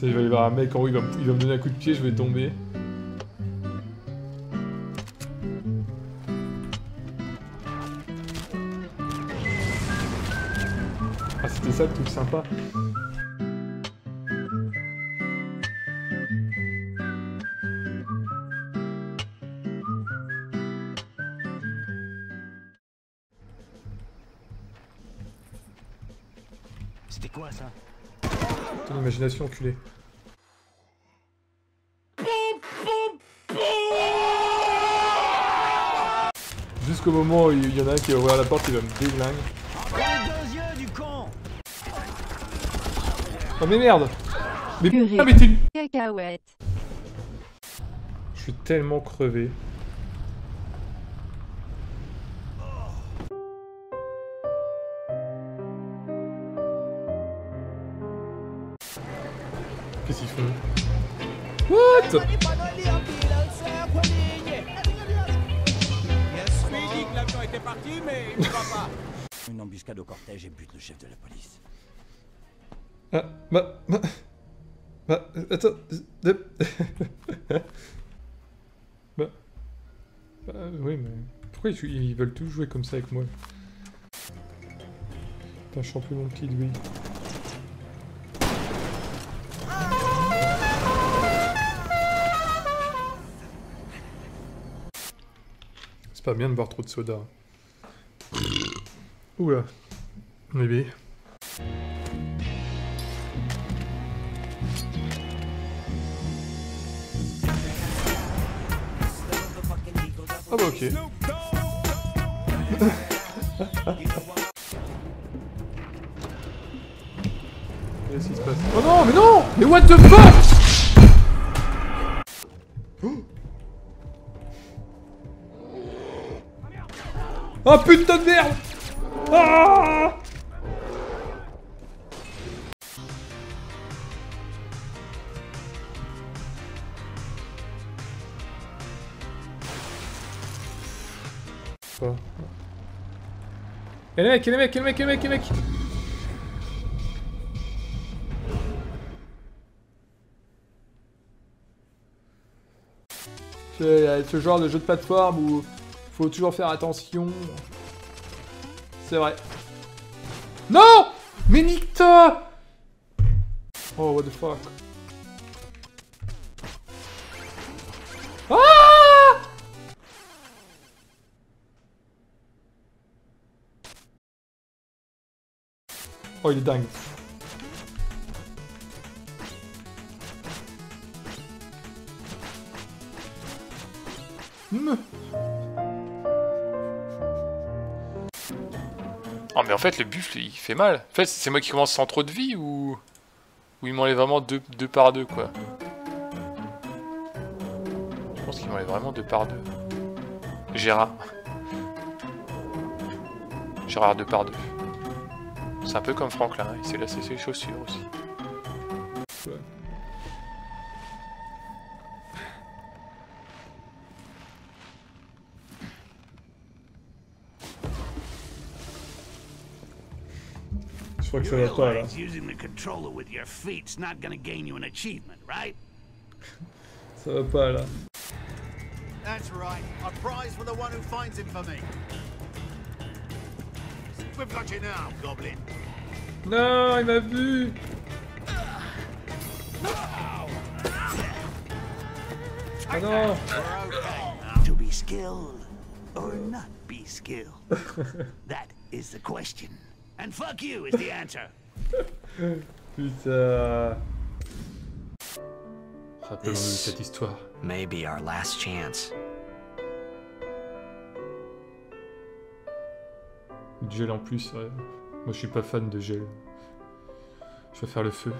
Ça, il va y avoir un mec en haut, il va, me- il va me donner un coup de pied, je vais tomber. Ah, c'était ça le truc sympa. C'était quoi ça? Ton imagination, enculé. Jusqu'au moment où il y en a un qui va ouvrir la porte, il va me déglingue. Oh mais merde Mais putain, mais t'es... Cacahuète. Je suis tellement crevé. Qu'est-ce qu'ils font What? Une embuscade au cortège et bute le chef de la police. Ah, bah... Bah... Bah... Attends... bah... Bah... Oui, mais... Pourquoi ils, ils veulent tous jouer comme ça avec moi? Putain, champion de kid, oui. C'est pas bien de boire trop de soda. Oula. Bébé. Ah bah ok. Qu'est-ce qui se passe? Oh non, mais non Mais what the fuck Oh putain de merde. Ah. Y'a les mecs, y'a les mecs, y'a les mecs, y'a les mecs, les mecs. C'est euh, ce genre de jeu de plateforme où faut toujours faire attention. C'est vrai. Non Mais nique-toi Oh, what the fuck. Ah Oh, il est dingue. Hmm. Oh mais en fait le buffle il fait mal. En fait c'est moi qui commence sans trop de vie ou... Ou il m'enlève vraiment deux, par deux quoi? Je pense qu'il m'enlève vraiment deux par deux. Gérard. Gérard deux par deux. C'est un peu comme Franklin, il s'est lassé ses chaussures aussi. Je crois que ça va pas là. Realize using the controller with your feet's not gonna gain you an achievement, right? Ça va pas là. That's right. A prize for the one who finds him for me. We've got you now, Goblin. Non, il m'a vu Ah non To be skilled or not be skilled? that is the question. And fuck you is the answer. Putain Rappelons-nous cette histoire. Maybe our last chance. Gel en plus, ouais. Moi je suis pas fan de gel. Je vais faire le feu.